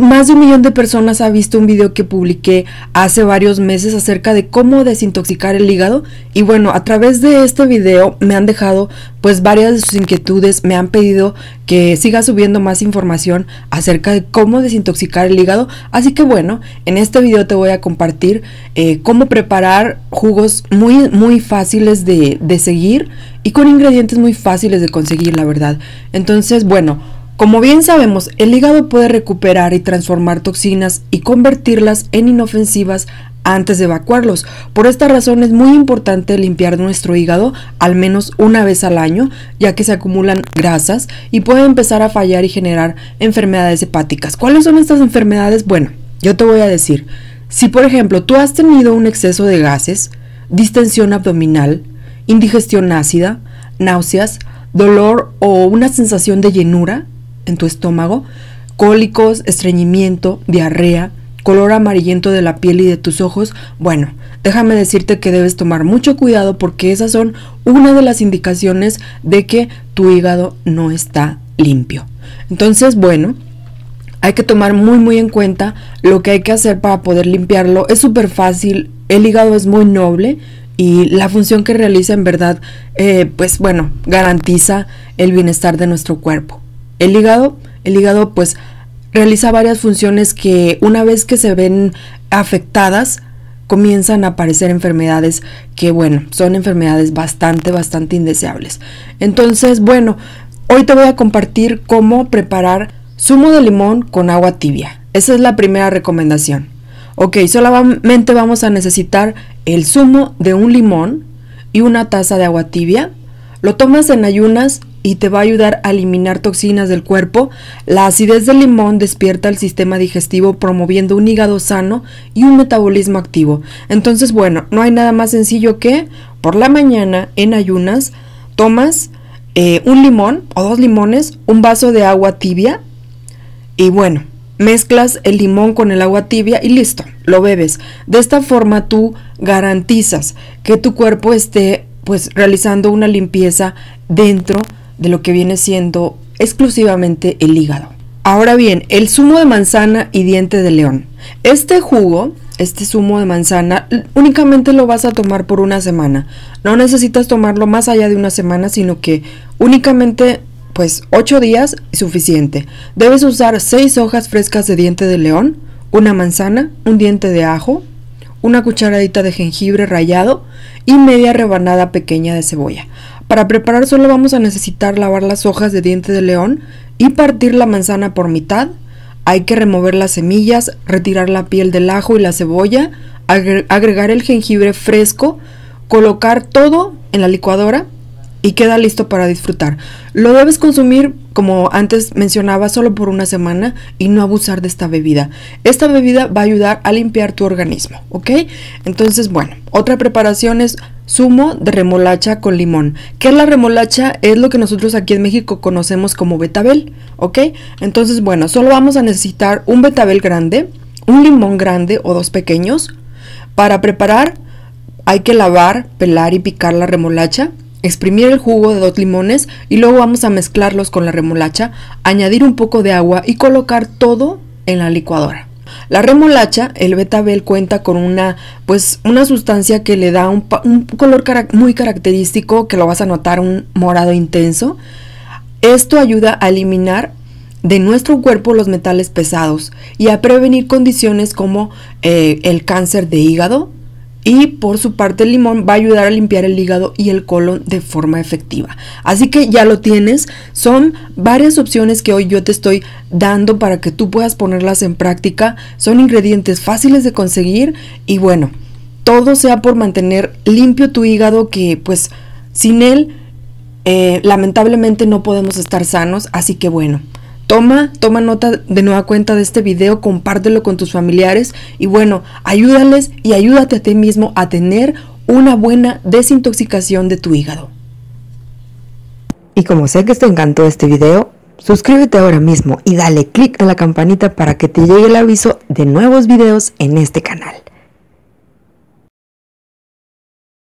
Más de un millón de personas ha visto un video que publiqué hace varios meses acerca de cómo desintoxicar el hígado. Y bueno, a través de este video me han dejado pues varias de sus inquietudes, me han pedido que siga subiendo más información acerca de cómo desintoxicar el hígado, así que bueno, en este video te voy a compartir eh, cómo preparar jugos muy muy fáciles de, de seguir y con ingredientes muy fáciles de conseguir la verdad. Entonces bueno, como bien sabemos, el hígado puede recuperar y transformar toxinas y convertirlas en inofensivas antes de evacuarlos. Por esta razón es muy importante limpiar nuestro hígado al menos una vez al año, ya que se acumulan grasas y puede empezar a fallar y generar enfermedades hepáticas. ¿Cuáles son estas enfermedades? Bueno, yo te voy a decir. Si por ejemplo tú has tenido un exceso de gases, distensión abdominal, indigestión ácida, náuseas, dolor o una sensación de llenura, en tu estómago, cólicos, estreñimiento, diarrea, color amarillento de la piel y de tus ojos, bueno, déjame decirte que debes tomar mucho cuidado porque esas son una de las indicaciones de que tu hígado no está limpio. Entonces, bueno, hay que tomar muy muy en cuenta lo que hay que hacer para poder limpiarlo. Es súper fácil, el hígado es muy noble y la función que realiza en verdad, eh, pues bueno, garantiza el bienestar de nuestro cuerpo. El hígado, el hígado pues realiza varias funciones que una vez que se ven afectadas, comienzan a aparecer enfermedades que, bueno, son enfermedades bastante, bastante indeseables. Entonces, bueno, hoy te voy a compartir cómo preparar zumo de limón con agua tibia. Esa es la primera recomendación. Ok, solamente vamos a necesitar el zumo de un limón y una taza de agua tibia. Lo tomas en ayunas y te va a ayudar a eliminar toxinas del cuerpo. La acidez del limón despierta el sistema digestivo promoviendo un hígado sano y un metabolismo activo. Entonces, bueno, no hay nada más sencillo que por la mañana en ayunas tomas eh, un limón o dos limones, un vaso de agua tibia y bueno, mezclas el limón con el agua tibia y listo, lo bebes. De esta forma tú garantizas que tu cuerpo esté pues realizando una limpieza dentro de lo que viene siendo exclusivamente el hígado. Ahora bien, el zumo de manzana y diente de león. Este jugo, este zumo de manzana, únicamente lo vas a tomar por una semana. No necesitas tomarlo más allá de una semana, sino que únicamente pues 8 días es suficiente. Debes usar 6 hojas frescas de diente de león, una manzana, un diente de ajo, una cucharadita de jengibre rallado y media rebanada pequeña de cebolla. Para preparar solo vamos a necesitar lavar las hojas de diente de león y partir la manzana por mitad. Hay que remover las semillas, retirar la piel del ajo y la cebolla, agregar el jengibre fresco, colocar todo en la licuadora y queda listo para disfrutar. Lo debes consumir, como antes mencionaba, solo por una semana y no abusar de esta bebida. Esta bebida va a ayudar a limpiar tu organismo, ¿ok? Entonces, bueno, otra preparación es zumo de remolacha con limón. ¿Qué es la remolacha? Es lo que nosotros aquí en México conocemos como betabel, ¿ok? Entonces, bueno, solo vamos a necesitar un betabel grande, un limón grande o dos pequeños. Para preparar hay que lavar, pelar y picar la remolacha, exprimir el jugo de dos limones y luego vamos a mezclarlos con la remolacha, añadir un poco de agua y colocar todo en la licuadora. La remolacha, el betabel cuenta con una, pues, una sustancia que le da un, color muy característico, que lo vas a notar un morado intenso. Esto ayuda a eliminar de nuestro cuerpo los metales pesados y a prevenir condiciones como eh, el cáncer de hígado, y por su parte el limón va a ayudar a limpiar el hígado y el colon de forma efectiva. Así que ya lo tienes. Son varias opciones que hoy yo te estoy dando para que tú puedas ponerlas en práctica. Son ingredientes fáciles de conseguir y bueno, todo sea por mantener limpio tu hígado que pues sin él eh, lamentablemente no podemos estar sanos. Así que bueno. Toma, toma nota de nueva cuenta de este video, compártelo con tus familiares y bueno, ayúdales y ayúdate a ti mismo a tener una buena desintoxicación de tu hígado. Y como sé que te encantó este video, suscríbete ahora mismo y dale click a la campanita para que te llegue el aviso de nuevos videos en este canal.